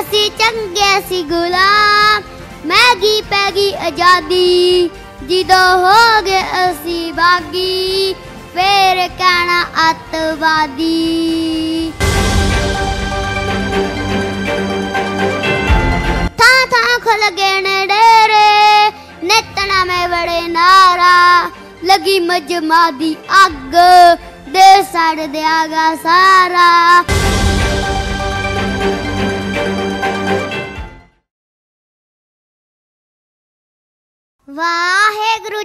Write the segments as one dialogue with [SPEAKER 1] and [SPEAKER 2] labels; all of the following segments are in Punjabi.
[SPEAKER 1] ਅਸੀਂ ਚੰਗੇ ਸੀ ਗੁਲਾਮ। ਮੈਗੀ ਪੈ ਗਈ ਆਜ਼ਾਦੀ। ਜਦੋਂ ਹੋ ਗਏ ਅਸੀਂ ਬਾਗੀ, ਫੇਰ ਕਹਿਣਾ ਅੱਤਵਾਦੀ। ਥਾਂ ਥਾਂ ਖੁੱਲ ਗਏ ਨੇ ਡੇਰੇ, ਨੇਤਣਾ ਮੈਂ ਬੜੇ ਨਾਰਾ। ਲੱਗੀ ਮਜਮਾ ਦੀ ਅੱਗ, ਦੇ ਸੜ ਦਿਆਗਾ ਸਾਰਾ।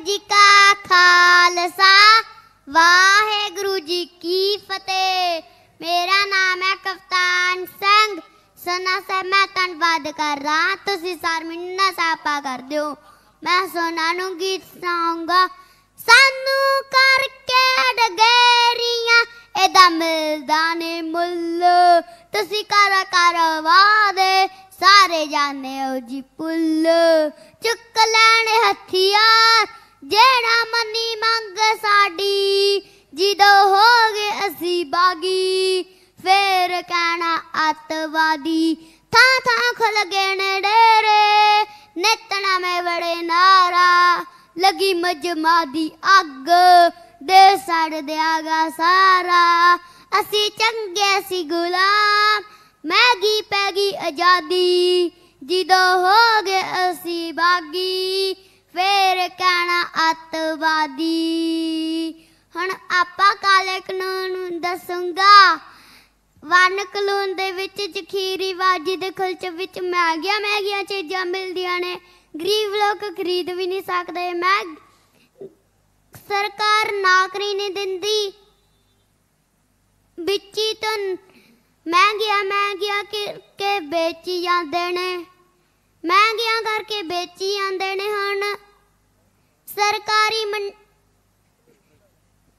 [SPEAKER 1] ਜੀ ਕਾ ਖਾਲਸਾ, ਵਾਹਿਗੁਰੂ ਜੀ ਕੀ ਫਤਿਹ। ਮੇਰਾ ਨਾਮ ਹੈ ਕਪਤਾਨ ਸਿੰਘ। ਸਨਾ ਸਾਹਿਬ, ਮੈਂ ਧੰਨਵਾਦ ਕਰ ਰਹਾ। ਤੁਸੀਂ ਸਾਰ ਮਿੰਨਾ ਸਾਪਾ ਕਰ ਦਿਓ। ਮੈਂ ਸੋਨਾ ਨੂੰ ਗੀਤ ਸੁਣਾਉਂਗਾ ਸਾਨੂੰ ਕਰਕੇ ਡਗੇਰੀਆਂ ਇਹਦਾ ਮਿਲਦਾ ਨੇ ਮੁੱਲ। ਤੁਸੀਂ ਕਰ ਕਰਵਾ ਦੇ, ਸਾਰੇ ਜਾਣੇ ਹੋ ਜੀ ਪੁੱਲ। ਚੁੱਕ ਲੈਣੇ ਹਥਿਆਰ ਜਿਹੜਾ ਮੰਨੀ ਮੰਗ ਸਾਡੀ, ਜਦੋਂ ਹੋ ਗਏ ਅਸੀਂ ਬਾਗੀ, ਫੇਰ ਕਹਿਣਾ ਅੱਤਵਾਦੀ। ਥਾਂ ਥਾਂ ਖੁੱਲ ਗਏ ਨੇ ਡੇਰੇ ਨੇਤਣਾ ਮੈਂ ਬੜੇ ਨਾਰਾ। ਲਗੀ ਮਜਮਾ ਦੀ ਅੱਗ, ਦੇ ਸੜ ਦਿਆਗਾ ਸਾਰਾ। ਅਸੀਂ ਚੰਗੇ ਸੀ ਗੁਲਾਮ, ਮੈਗੀ ਪੈ ਗਈ ਆਜ਼ਾਦੀ। ਜਦੋਂ ਹੋ ਗਏ ਅਸੀਂ ਬਾਗੀ ਫੇਰ ਕਹਿਣਾ ਅੱਤਵਾਦੀ। ਹੁਣ ਆਪਾਂ ਕਾਲੇ ਕਾਨੂੰਨ ਨੂੰ ਦੱਸੂਗਾ। ਵਨ ਕਾਨੂੰਨ ਦੇ ਵਿੱਚ ਜ਼ਖੀਰੀ ਬਾਜੀ ਦੇ ਖਲਚ ਵਿੱਚ ਮਹਿੰਗੀਆਂ ਮਹਿੰਗੀਆਂ ਚੀਜ਼ਾਂ ਮਿਲਦੀਆਂ ਨੇ। ਗਰੀਬ ਲੋਕ ਖਰੀਦ ਵੀ ਨਹੀਂ ਸਕਦੇ। ਮੈਂ ਸਰਕਾਰ ਨੌਕਰੀ ਨਹੀਂ ਦਿੰਦੀ। ਵਿੱਚੀ ਤੋਂ ਮਹਿੰਗੀਆਂ ਮਹਿੰਗੀਆਂ ਕਰਕੇ ਵੇਚੀ ਜਾਂਦੇ ਨੇ। ਮਹਿੰਗੀਆਂ ਕਰਕੇ ਵੇਚੀ ਜਾਂਦੇ ਨੇ ਹੁਣ। ਸਰਕਾਰੀ ਮੰ-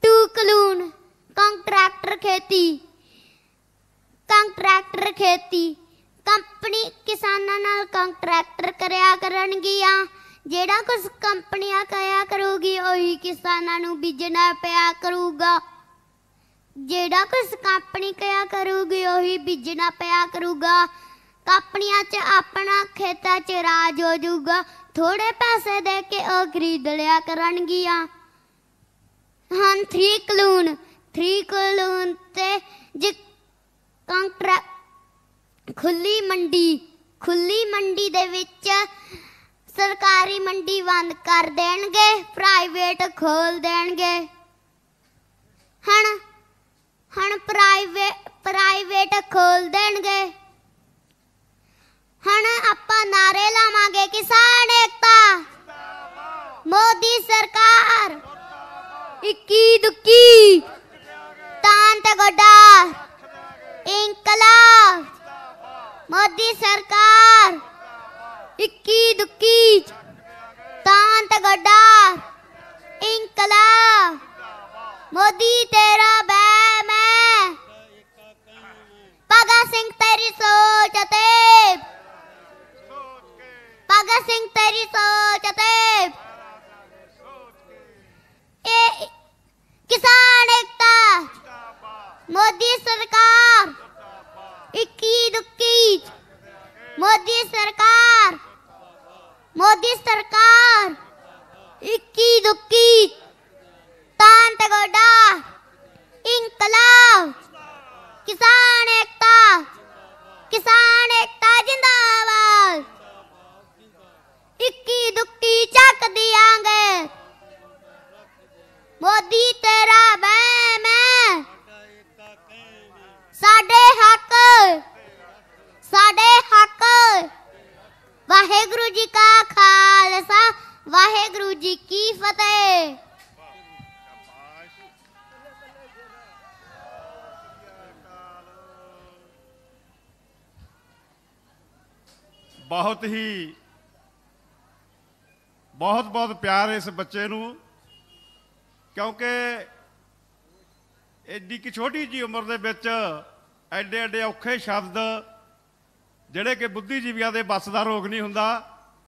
[SPEAKER 1] ਟੂ ਕਲੂਨ ਕੰਟਰੈਕਟਰ ਖੇਤੀ ਕੰਟਰੈਕਟਰ ਖੇਤੀ। ਕੰਪਨੀ ਕਿਸਾਨਾਂ ਨਾਲ ਕੰਟਰੈਕਟਰ ਕਰਿਆ ਕਰਨਗੀਆਂ। ਜਿਹੜਾ ਕੁਝ ਕੰਪਨੀਆਂ ਕਰਿਆ ਕਰੂਗੀ, ਉਹੀ ਕਿਸਾਨਾਂ ਨੂੰ ਬੀਜਣਾ ਪਿਆ ਕਰੂਗਾ। ਜਿਹੜਾ ਕੁਝ ਕੰਪਨੀ ਕਿਆ ਕਰੂਗੀ, ਉਹੀ ਬੀਜਣਾ ਪਿਆ ਕਰੂਗਾ। ਕੰਪਨੀਆਂ 'ਚ ਆਪਣਾ ਖੇਤਾਂ 'ਚ ਰਾਜ ਹੋ ਜਾਊਗਾ। ਥੋੜੇ ਪੈਸੇ ਦੇ ਕੇ ਉਹ ਖਰੀਦ ਲਿਆ ਕਰਨਗੀਆਂ। ਹਨ 3 ਕਲੂਨ 3 ਕਲੂਨ ਤੇ ਜਿ ਕੰਟਰੈਕਟ ਖੁੱਲੀ ਮੰਡੀ ਖੁੱਲੀ ਮੰਡੀ ਦੇ ਵਿੱਚ ਸਰਕਾਰੀ ਮੰਡੀ ਬੰਦ ਕਰ ਦੇਣਗੇ ਪ੍ਰਾਈਵੇਟ ਖੋਲ ਦੇਣਗੇ। ਹਣ ਹਣ ਪ੍ਰਾਈਵੇਟ ਪ੍ਰਾਈਵੇਟ ਖੋਲ ਦੇਣਗੇ। किसान एकता, मोदी सरकार। इक्की दुक्की, तांत गड्डा इंकलाब। मोदी सरकार, इक्की दुक्की, तांत गड्डा इंकलाब। मोदी तेरा बै मैं ਮੋਦੀ ਸਰਕਾਰ ਇੱਕੀ ਦੁੱਕੀ ਮੋਦੀ ਸਰਕਾਰ ਮੋਦੀ ਸਰਕਾਰ ਇੱਕੀ ਦੁੱਕੀ ਤਾਂ ਤੇ ਗੋਡਾ ਇਨਕਲਾਬ ਕਿਸਾਨ ਏਕਤਾ ਕਿਸਾਨ ਏਕਤਾ ਜਿੰਦਾਬਾਦ ਇੱਕੀ ਦੁੱਕੀ ਚੱਕ ਦਿਆਂਗੇ ਮੋਦੀ ਤੇਰਾ ਮੈਂ ਮੈਂ ਸਾਡੇ ਹੱਕ ਸਾਡੇ ਹੱਕ ਵਾਹਿਗੁਰੂ ਜੀ ਕਾ ਖਾਲਸਾ ਵਾਹਿਗੁਰੂ ਜੀ ਕੀ ਫਤਿਹ?
[SPEAKER 2] ਬਹੁਤ ਹੀ, ਬਹੁਤ ਬਹੁਤ ਪਿਆਰ ਇਸ ਬੱਚੇ ਨੂੰ, ਕਿਉਂਕਿ ਐਡੀ ਕਿ ਛੋਟੀ ਜੀ ਉਮਰ ਦੇ ਵਿੱਚ ਐਡੇ ਐਡੇ ਔਖੇ ਸ਼ਬਦ, ਜਿਹੜੇ ਕਿ ਬੁੱਧੀਜੀਵੀਆਂ ਦੇ ਬਸ ਦਾ ਰੋਗ ਨਹੀਂ ਹੁੰਦਾ